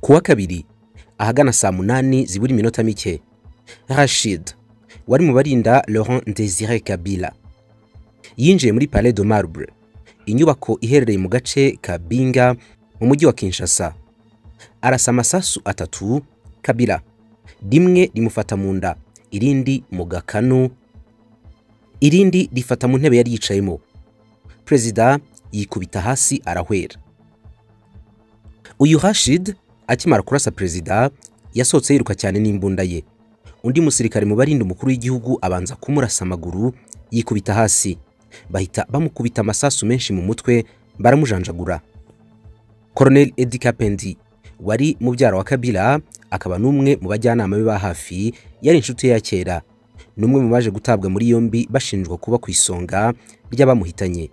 ku wa kabiri ahagana saa munani zibura iminota mike rashid wari mu barinda laurent desire kabila. Yinjiye muri palais de marbre inyubako iherereye mu gace ka binga mu mujyi wa kinshasa. Arasa amasasu atatu kabila rimwe rimufata mu nda irindi mu gakanu irindi rifata mu ntebe yari yicayemo. Perezida yikubita hasi arahwera. Uyu rashid akimara kurasa perezida yasohotse yiruka cyane n'imbunda ye. Undi musirikare mu barinda umukuru w'igihugu abanza kumurasa amaguru yikubita hasi. Bahita bamukubita amasasu menshi mu mutwe baramujanjagura. Koroneli edi kapendi wari mubyara wa kabila akaba n'umwe mu bajyanama be ba hafi yari inshuti ya kera. Ni umwe mu baje gutabwa muri yombi bashinjwa kuba ku isonga ry'abamuhitanye.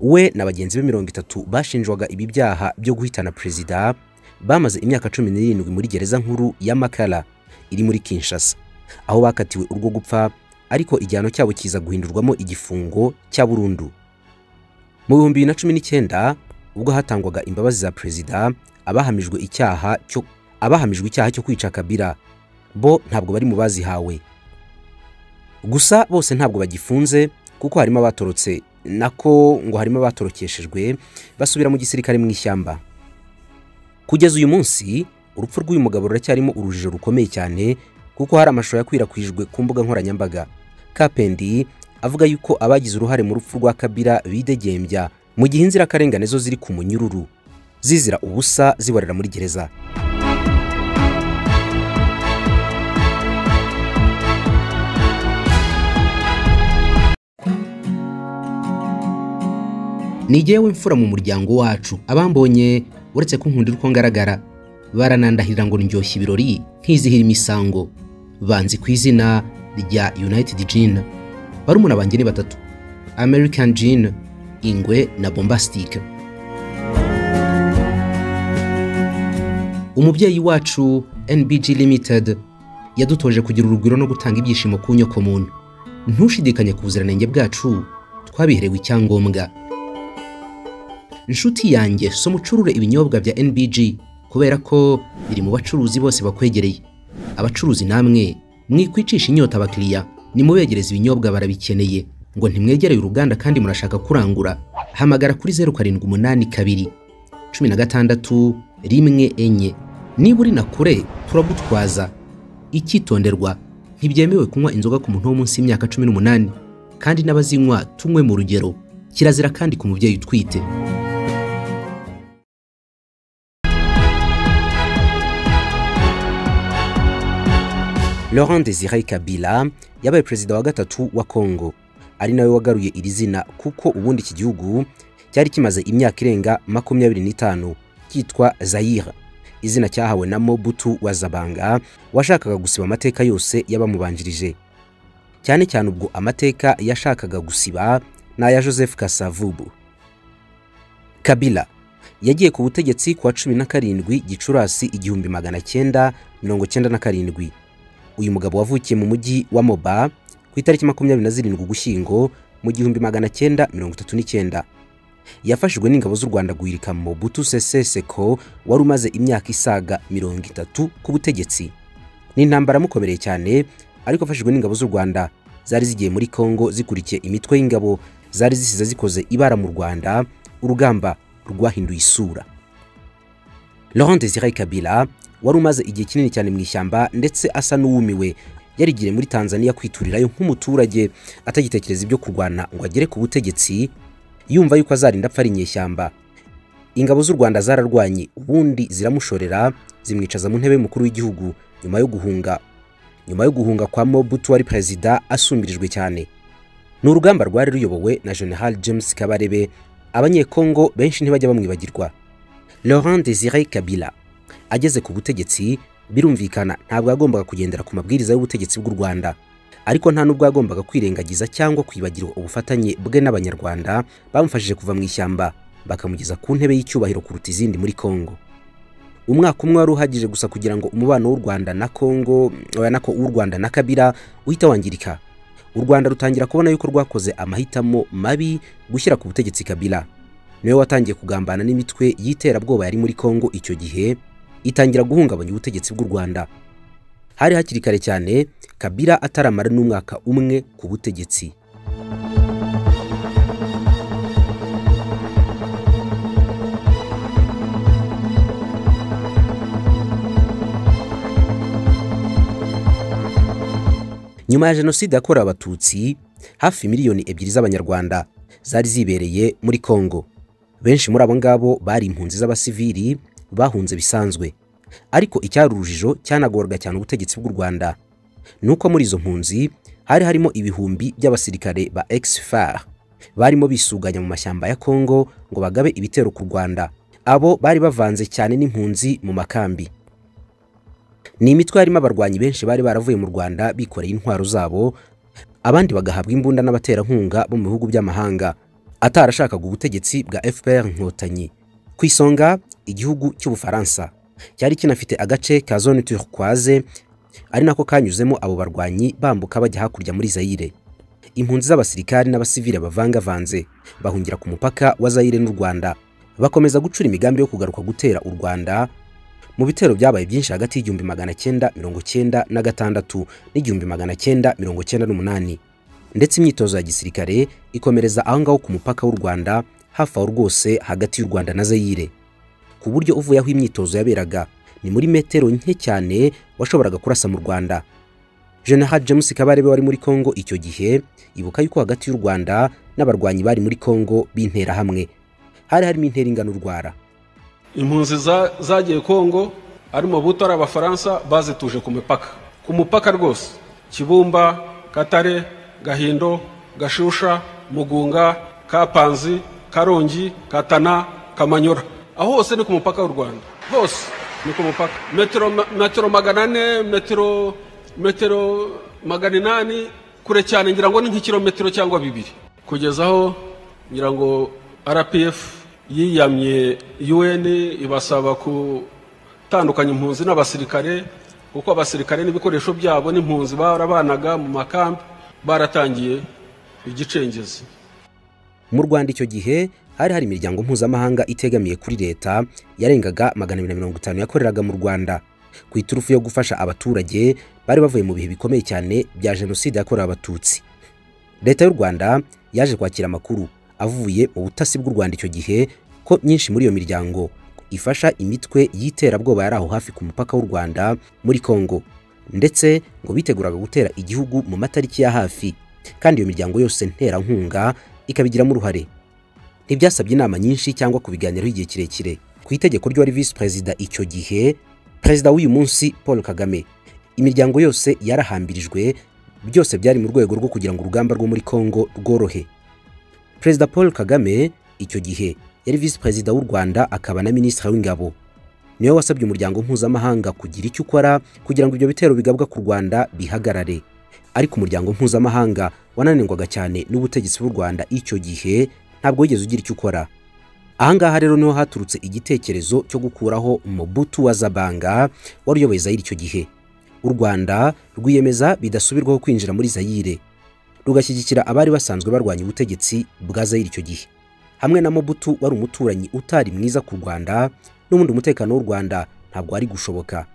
We na bagenzi be mirongo itatu bashinjwaga ibi byaha byo guhitana perezida bamaze imyaka cumi n'irindwi muri gereza nkuru ya makara iri muri kinshasa. Aho bakatiwe urwo gupfa ariko igihano cyabo kiza guhindurwamo igifungo cya burundu. Mu bihumbi bibiri na cumi n'icyenda ubwo hatangwaga imbabazi za perezida abahamijwe icyaha cyo kwica kabira bo ntabwo bari mu bazihawe. Gusa bose ntabwo bagifunze kuko harimo abatorotse nako ngo harimo abatorokeshejwe basubira mu gisirikare mu ishyamba. Kugeza uyu munsi urupfu rw'uyu mugabo ruracyarimo urujijo rukomeye cyane kuko hari amashusho yakwirakwijwe ku mbuga nkoranyambaga. Kapendi avuga yuko abagize uruhare mu rupfu rwa kabira bidegembya mu gihe inzirakarengane zo ziri ku munyururu. Zizira ubusa ziborera muri gereza. Ni jyewe mfura mu muryango wacu. Abambonye uretse ko nkundira uko ngaragara baranandahirira ngo ndyoshye ibirori nkizihira imisango. Banzi ku izina rya united jean barumuna banjye ni batatu american jean ingwe na bombastic. Umubyeyi wacu nbg limited yadutoje kugira urugwiro no gutanga ibyishimo ku nyoko muntu. Ntushidikanye ku buziranenge bwacu twabiherewe icyangombwa. Inshuti yanjye so mucurure ibinyobwa bya NBG kubera ko biri mu bacuruzi bose bakwegereye. Abacuruzi namwe mwikwicisha inyota abakiriya nimubegereza ibinyobwa barabikeneye. Ngo ntimwegereye uruganda kandi murashaka kurangura. Hamagara kuri zeru karindwi umunani kabiri cumi na gatandatu rimwe enye. Niba uri na kure turagutwaza. Icyitonderwa ntibyemewe kunywa inzoga ku muntu wo munsi y'imyaka cumi n'umunani. Kandi n'abazinywa tunywe mu rugero. Kirazira kandi ku mubyeyi utwite. Laurent Desire Kabila yabaye perezida wa gatatu wa Congo. Ari nawe wagaruye iri zina kuko ubundi iki gihugu cyari kimaze imyaka irenga makumyabiri n'itanu cyitwa Zaire. Izina cyahawe na Mobutu wa Zabanga washakaga gusiba amateka yose y'abamubanjirije. Cyane cyane ubwo amateka yashakaga gusiba ni aya Joseph Kasavubu. Kabila yagiye ku butegetsi kuwa cumi na karindwi Gicurasi igihumbi magana cyenda mirongo cyenda na karindwi. Uyu mugabo wavukiye mu mujyi wa Moba ku itariki makumyabiri na zirindwi Ugushyingo mu gihumbi magana cyenda mirongo itatu n'icyenda. Yafashijwe n'ingabo z'u Rwanda guhirika Mobutu Sese Seko wari umaze imyaka isaga mirongo itatu ku butegetsi. Ni intambara amukomereye cyane ariko afashijwe n'ingabo z'u Rwanda zari zigiye muri Congo zikurikiye imitwe y'ingabo zari zisize zikoze ibara mu Rwanda urugamba rwahinduye isura. Laurent Desire Kabila wari umaze igihe kinini cyane mu ishyamba ndetse asa n'uwumiwe. Yarigiriye muri Tanzania kwiturirayo nk'umuturage. Atagitekereza ibyo kurwana ngo agere ku butegetsi yumva yuko azarinda apfa ari inyeshyamba. Ingabo z'u Rwanda zararwanye ubundi ziramushorera zimwicaza mu ntebe y'umukuru w'igihugu. Nyuma yo guhunga nyuma yo guhunga kwa Mobutu wari perezida asumbirijwe cyane. Ni urugamba rwari ruyobowe na General James Kabarebe. Abanyekongo benshi ntibajya bamwibagirwa. Laurent Desire Kabila. Ageze ku butegetsi birumvikana ntabwo yagombaga kugendera ku mabwiriza y'ubutegetsi bw'u Rwanda. Ariko nta nubwo yagombaga kwirengagiza cyangwa kwibagirwa ubufatanye bwe n'abanyarwanda bamufashije kuva mu ishyamba bakamugeza ku ntebe y'icyubahiro kuruta izindi muri Kongo umwaka umwe wari uhagije gusa kugira ngo umubano w'u Rwanda na Kongo oya nako w'u Rwanda na Kabila uhita wangirika. U rwanda rutangira kubona yuko rwakoze amahitamo mabi gushyira ku butegetsi kabila. Ni we watangiye kugambana n'imitwe y'iterabwoba yari muri kongo icyo gihe itangira guhungabanya ubutegetsi bw'u rwanda. Hari hakiri kare cyane kabila ataramara n'umwaka umwe ku butegetsi. Nyuma ya jenoside yakorewe abatutsi hafi miliyoni ebyiri z'abanyarwanda zari zibereye muri kongo benshi muri abo ngabo bari impunzi z'abasivili bahunze bisanzwe. Ariko icyari urujijo cyanagoraga cyane ubutegetsi bw'u rwanda. Ni uko muri izo mpunzi hari harimo ibihumbi by'abasirikare ba exfar barimo bisuganya mu mashyamba ya kongo ngo bagabe ibitero ku rwanda. Abo bari bavanze cyane n'impunzi mu makambi. Ni imitwe yarimo abarwanyi benshi bari baravuye mu rwanda bikoreye intwaro zabo abandi bagahabwa imbunda n'abaterankunga bo mu bihugu by'amahanga. Atarashakaga ubutegetsi bwa fpr inkotanyi. Ku isonga igihugu cy'ubufaransa. Cyari kinafite agace ka zone turquoise ari nako kanyuzemo abo barwanyi bambuka bajya hakurya muri zayire impunzi z'abasirikari n'abasivile bavangavanze. Bahungira ku mupaka wa zayire n'u rwanda. Bakomeza gucura imigambi yo kugaruka gutera u rwanda mu bitero byabaye byinshi hagati y'igihumbi magana cyenda mirongo cyenda na gatandatu n'igihumbi magana cyenda mirongo cyenda n'umunani. Ndetse imyitozo ya gisirikare ikomereza aho ngaho ku mupaka w'u rwanda hafi aho rwose hagati y'u rwanda na zayire ku buryo uvuye aho imyitozo yaberaga ni muri metero nke cyane washoboraga kurasa mu rwanda. General james kabarebe wari muri congo icyo gihe ibuka yuko hagati y'u rwanda n'abarwanyi bari muri congo b'interahamwe hari harimo intera ingana urwara. Impunzi zagiye kongo ari mu buto ari abafaransa bazituje ku mipaka. Ku mupaka rwose. Kibumba katare gahindo gashusha mugunga kapanzi karongi katana kamanyura aho hose ni ku mupaka w'u rwanda. Hose ni ku mupaka. Metero magana ane metero metero magana inani kure cyane ngira ngo ni nk'ikirometero cyangwa bibiri. Kugeza aho ngira ngo rpf yiyamye un ibasaba gutandukanya impunzi n'abasirikare kuko abasirikare n'ibikoresho byabo n'impunzi barabanaga mu makambi. Baratangiye igicengezi mu rwanda icyo gihe hari hari imiryango mpuzamahanga itegamiye kuri leta yarengaga magana abiri na mirongo itanu yakoreraga mu rwanda. Ku iturufu yo gufasha abaturage bari bavuye mu bihe bikomeye cyane bya jenoside yakorewe abatutsi. Leta y'u rwanda yaje kwakira amakuru avuye mu butasi bw'u rwanda icyo gihe ko myinshi muri iyo miryango ifasha imitwe y'iterabwoba yari aho hafi ku mupaka w'u rwanda muri congo. Ndetse ngo biteguraga gutera igihugu mu matariki ya hafi. Kandi iyo miryango yose nterankunga ikabigiramo uruhare. Ntibyasabye inama nyinshi cyangwa kubiganiraho igihe kirekire. Ku itegeko ry'uwari visi perezida icyo gihe perezida w'uyu munsi paul kagame. Imiryango yose yarahambirijwe byose byari mu rwego rwo kugira ngo urugamba rwo muri congo rworohe. Perezida paul kagame icyo gihe yari visi perezida w'u rwanda akaba na minisitiri w'ingabo. Ni we wasabye umuryango mpuzamahanga kugira icyo ukora kugira ngo ibyo bitero bigabwa ku rwanda bihagarare. Ariko umuryango mpuzamahanga wananirwaga cyane n'ubutegetsi bw'u rwanda icyo gihe ntabwo wigeze ugira icyo ukora. Ahangaha rero ni ho haturutse igitekerezo cyo gukuraho Mobutu wa Zabanga wari uyoboye Zaire icyo gihe. U Rwanda rwiyemeza bidasubirwaho kwinjira muri Zaire rugashyigikira abari basanzwe barwanya ubutegetsi bwa Zaire icyo gihe. Hamwe na Mobutu wari umuturanyi utari mwiza ku Rwanda n'ubundi umutekano w'u Rwanda ntabwo wari gushoboka.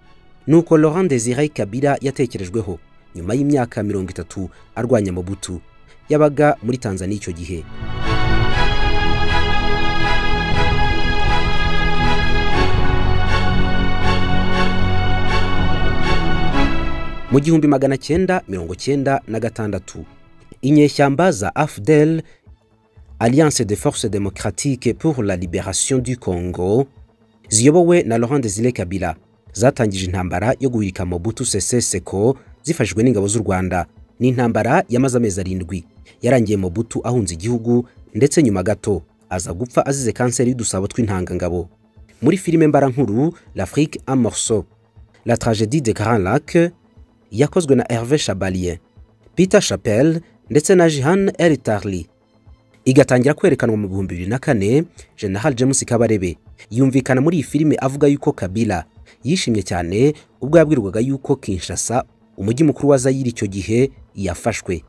Nuko Laurent Désiré Kabila yatekerejweho nyuma y'imyaka mirongo itatu arwanya Mobutu. Yabaga muri Tanzania icyo gihe. Mu gihumbi magana cyenda mirongo cyenda na gatandatu inyeshyamba za afdel alliance de force démocratique pour la libération du congo ziyobowe na laurent desire kabila. Zatangije intambara yo guhirika mobutu sese seko zifashijwe n'ingabo z'u rwanda. Ni intambara yamaze amezi arindwi. Yarangiye mobutu ahunze igihugu ndetse nyuma gato aza gupfa azize kanseri y'udusabo tw'intangangabo. Muri filime mbarankuru l'afrique un morceau la tragédie de grand lac yakozwe na Hervé Chabalier, Peter Chappelle ndetse na Jihan El Tarli. Igatangira kwerekanwa mu bihumbi bibiri na kane, General James Kabarebe. Yumvikana muri iyi filime avuga yuko Kabila yishimye cyane ubwo yabwirwaga yuko Kinshasa, umujyi mukuru wa Zaire icyo gihe, yafashwe.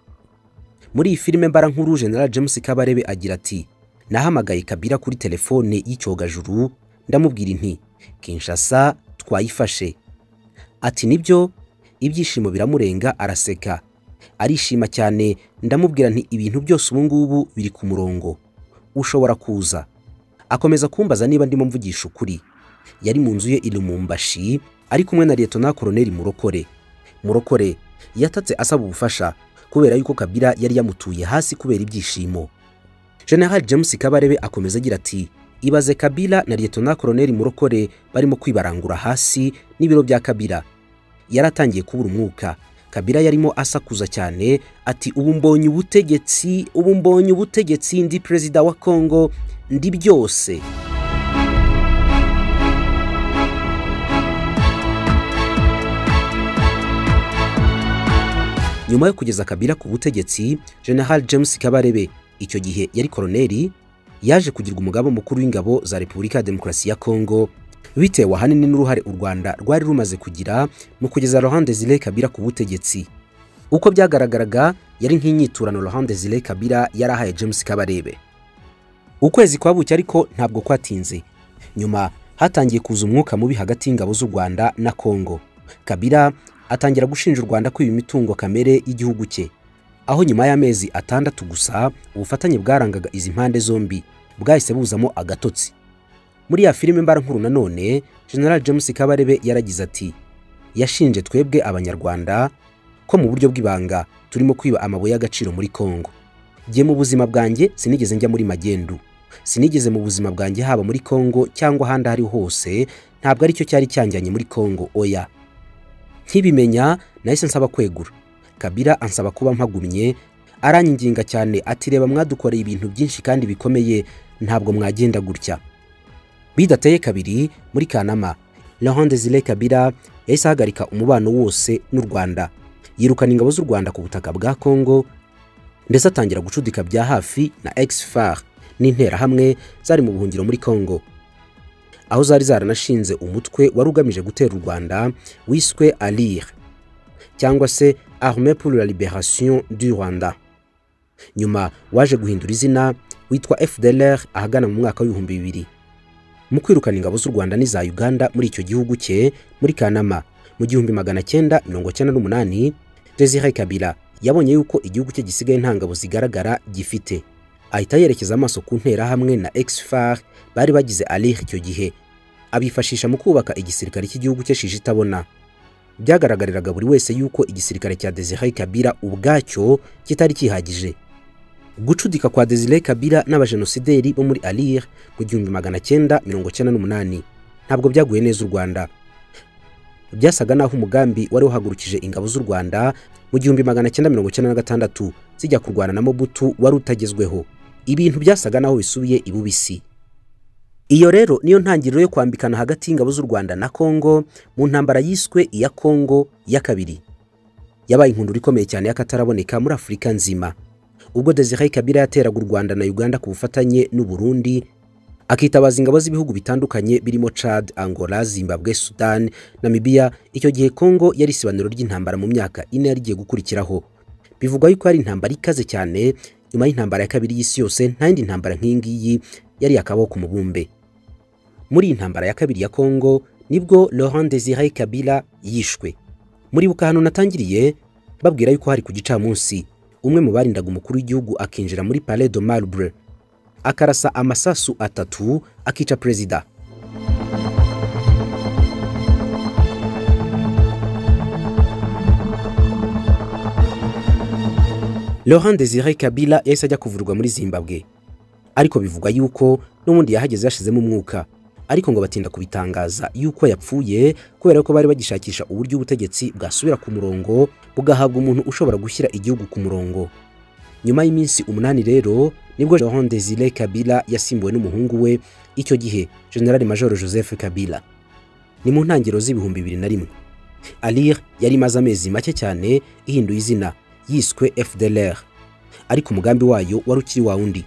muri iyi filime mbarankuru general james kabarebe agira ati nahamagaye kabila kuri telefone y'icyogajuru ndamubwira inti kinshasa twayifashe ati ni byo ibyishimo biramurenga araseka. Arishima cyane ndamubwira nti ibintu byose ubu ngubu biri ku murongo. Ushobora kuza. Akomeza kumbaza niba ndimo mvugisha ukuri. Yari mu nzu ye i Lumumbashi ari kumwe na Liyetona Koloneli Murokore. Murokore yatatse asaba ubufasha kubera yuko Kabila yari yamutuye hasi kubera ibyishimo. General James Kabarebe akomeza agira ati ibaze Kabila na Liyetona Koloneli Murokore barimo kwibarangura hasi n'ibiro bya Kabila. Yaratangiye kubura umwuka. Kabila yarimo asakuza cyane ati ubu mbonye ubutegetsi ubu mbonye ubutegetsi ndi perezida wa Kongo ndi byose. Nyuma yo kugeza Kabila ku butegetsi General James Kabarebe icyo gihe yari koloneli yaje kugirwa umugaba mukuru w'ingabo za Repubulika ya Demokarasi ya Kongo bitewe ahanini n'uruhare u Rwanda rwari rumaze kugira mu kugeza Laurent Desire Kabila ku butegetsi. Uko byagaragaraga yari nk'inyiturano Laurent Desire Kabila yari ahaye James Kabarebe. Ukwezi kwa bucya ariko ntabwo kwatinze. Nyuma hatangiye kuza umwuka mubi hagati y'ingabo z'u Rwanda na Kongo Kabila atangira gushinja u Rwanda kwiba imitungo kamere y'igihugu cye. Aho nyuma y'amezi atandatu gusa ubufatanye bwarangaga izi mpande zombi. Bwahise buzamo agatotsi. Muri ya filime mbarankuru nanone General James Kabarebe yaragize ati yashinje twebwe abanyarwanda ko mu buryo bw'ibanga turimo kwiba amabuye y'agaciro muri Kongo Jye mu buzima bwanjye sinigeze njya muri magendu. Sinigeze mu buzima bwanjye haba muri Kongo cyangwa ahandi ari hose ntabwo ari cyo cyari cyanjyanye muri Kongo oya. Nkibimenya nahise nsaba kwegura. Kabila ansaba kuba mpagumye aranyinginga cyane ati reba mwadukoreye ibintu byinshi kandi bikomeye ntabwo mwagenda gutya bidateye kabiri muri Kanama. Laurent Desire Kabila yahise ahagarika umubano wose n'u Rwanda. Yirukana ingabo z'u Rwanda ku butaka bwa Kongo ndetse atangira gucudika bya hafi na ex-FAR n'interahamwe zari mu buhungiro muri Kongo aho zari zaranashinze umutwe wari ugamije gutera u Rwanda wiswe ALIR cyangwa se Armée pour la Libération du Rwanda. Nyuma waje guhindura izina witwa FDLR ahagana mu mwaka w'ibihumbi bibiri. Mu kwirukana ingabo z'u Rwanda n'iza Uganda muri icyo gihugu cye muri Kanama. Mu gihumbi magana cyenda mirongo cyenda n'umunani Desire Kabila yabonye yuko igihugu cye gisigaye nta ngabo zigaragara gifite. Ahita yerekeza amaso ku nterahamwe na ex-FAR bari bagize ALIR icyo gihe. Abifashisha mu kubaka igisirikare cy'igihugu cye shije itabona byagaragariraga buri wese yuko igisirikare cya Desire Kabila ubwacyo kitari kihagije. Gucudika kwa Desire Kabila n'abajenosideri bo muri ALIR mu gihumbi magana cyenda mirongo cyenda n'umunani. Ntabwo byaguye neza u Rwanda. Byasaga naho umugambi wari uhagurukije ingabo z'u Rwanda mu gihumbi magana cyenda mirongo cyenda na gatandatu zijya kurwana na Mobutu wari utagezweho. Ibintu byasaga naho bisubiye ibubisi iyo rero niyo ntangiriro yo kwambikana hagati y'ingabo z'u Rwanda na Kongo mu ntambara yiswe iya Kongo ya kabiri. Yabaye inkundura ikomeye cyane y'akataraboneka muri Afurika nzima. Ubwo Desire Kabila yateraga u Rwanda na Uganda ku bufatanye n'u Burundi akitabaza ingabo z'ibihugu bitandukanye birimo Chad, Angola, Zimbabwe, Sudan, Namibia icyo gihe Kongo yari isibaniro ry'intambara mu myaka ine yari igiye gukurikiraho. Bivugwa yuko ari intambara ikaze cyane nyuma y'intambara ya kabiri y'isi yose nta yindi ntambara nk'iyi ngiyi yari yakabaho ku mubumbe muri iyi ntambara ya kabiri ya Kongo ni bwo Laurent Desire Kabila yishwe. Muribuka hano natangiriye babwira yuko hari ku gicamunsi. Umwe mu barindaga umukuru w'igihugu akinjira muri Palais de Marbre akarasa amasasu atatu akica perezida. Laurent Desire Kabila yahise ajya kuvurwa muri Zimbabwe. Ariko bivugwa yuko n'ubundi yahageze yashizemo umwuka. Ariko ngo batinda kubitangaza yuko yapfuye kubera ko bari bagishakisha uburyo ubutegetsi bwasubira ku murongo bugahabwa umuntu ushobora gushyira igihugu ku murongo. Nyuma y'iminsi umunani rero ni bwo Laurent Desire Kabila yasimbuwe n'umuhungu we icyo gihe General Major Joseph Kabila. Ni mu ntangiriro z'ibihumbi bibiri na rimwe. ALIR yari imaze amezi make cyane ihinduye izina yiswe FDLR ariko umugambi wayo wari ukiri wa wundi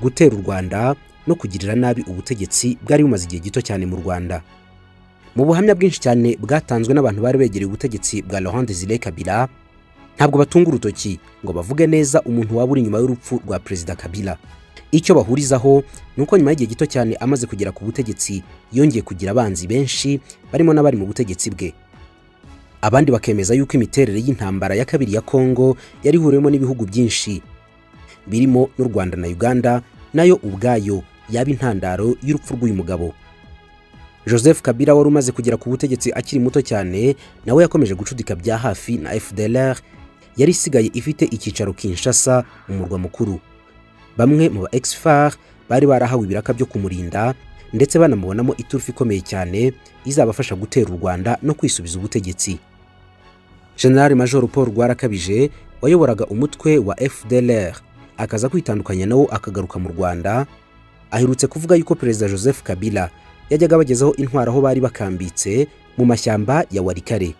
gutera u Rwanda no kugirira nabi ubutegetsi bwari bumaze igihe gito cyane mu Rwanda. Mu buhamya bwinshi cyane bwatanzwe n'abantu bari begereye ubutegetsi bwa Laurent Desire Kabila ntabwo batunga urutoki ngo bavuge neza umuntu waba uri inyuma y'urupfu rwa perezida kabila. Icyo bahurizaho ni uko nyuma y'igihe gito cyane amaze kugera ku butegetsi yongeye kugira abanzi benshi barimo n'abari mu butegetsi bwe. Abandi bakemeza yuko imiterere y'intambara ya kabiri ya kongo yari ihuriwemo n'ibihugu byinshi. Birimo n'u rwanda na uganda na yo ubwayo yaba intandaro y'urupfu rw'uyu mugabo. Joseph kabila wari umaze kugera ku butegetsi akiri muto cyane nawe yakomeje gucudika bya hafi na fdlr yari isigaye ifite icyicaro kinshasa mu murwa mukuru. Bamwe mu ba exfar bari barahawe ibiraka byo kumurinda ndetse banamubonamo iturufu ikomeye cyane izabafasha gutera u rwanda no kwisubiza ubutegetsi. General major paul rwarakabije wayoboraga umutwe wa fdlr akaza kwitandukanya nawo akagaruka mu rwanda aherutse kuvuga yuko perezida joseph kabila yajyaga abagezaho intwaro aho bari bakambitse mu mashyamba ya warikare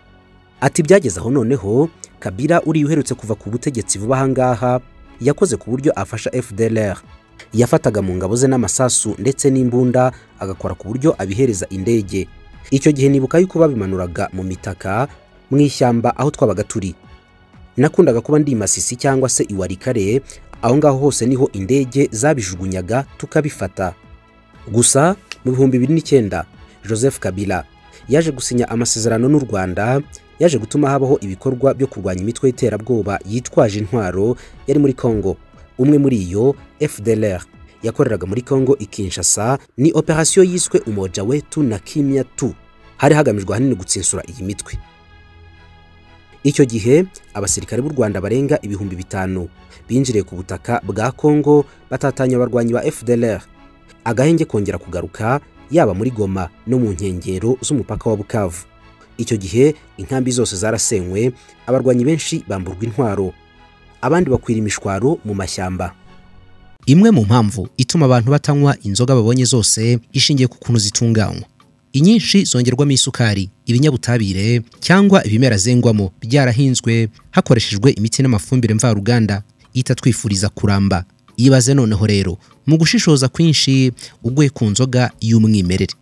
ati byageze aho noneho kabila uriya uherutse kuva ku butegetsi vuba aha ngaha yakoze ku buryo afasha fdlr yafataga mu ngabo ze n'amasasu ndetse n'imbunda agakora ku buryo abihereza indege. Icyo gihe nibuka yuko babimanuraga mu mitaka mu ishyamba aho twabaga turi. Nakundaga kuba ndi masisi cyangwa se iwarikare aho ngaho hose ni ho indege zabijugunyaga tukabifata. Gusa mu bihumbi bibiri n'icyenda joseph kabila yaje gusinya amasezerano n'u rwanda yaje gutuma habaho ibikorwa byo kurwanya imitwe y'iterabwoba yitwaje intwaro yari muri congo. Umwe muri iyo fdlr yakoreraga muri congo ikinshasa ni operasiyo yiswe umoja wetu na kimya tu. Hari hagamijwe ahanini gutsinsura iyi mitwe. Icyo gihe abasirikare b'u rwanda barenga ibihumbi bitanu. Binjiriye ku butaka bwa congo batatanya abarwanyi ba fdlr agahenge kongera kugaruka yaba muri goma no mu nkengero z'umupaka wa bukavu. Icyo gihe inkambi zose zarasenywe abarwanyi benshi bamburwa intwaro. Abandi bakwira imishwaro mu mashyamba. Imwe mu mpamvu ituma abantu batanywa inzoga babonye zose ishingiye ku kuntu zitunganywa. Inyinshi zongerwamo isukari ibinyabutabire cyangwa ibimera zengwamo byarahinzwe hakoreshejwe imiti n'amafumbire mvaruganda itatwifuriza kuramba. Yibaze noneho rero mu gushishoza kwinshi uguye ku nzoga y'umwimerere.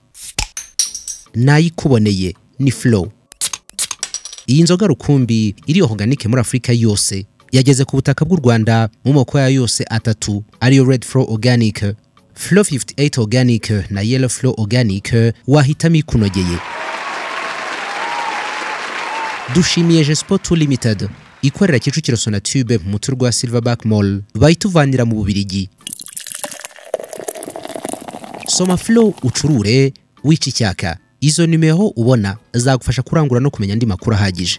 Nayikuboneye ni flow. Iyi nzoga rukumbi iri organique muri afurika yose yageze ku butaka bw'u rwanda mu moko yayo yose atatu ariyo red flow organic flow 58 organic na yellow flow organic wahitamo ikunogeye. Dushimiye jespo limited ikorera kicukiro sonatube mu muti rwa silverback mall. Bayituvanira mu bubirigi. Soma flow ucurure wica icyaka izo nimero ubona zagufasha kurangura no kumenya andi makuru ahagije.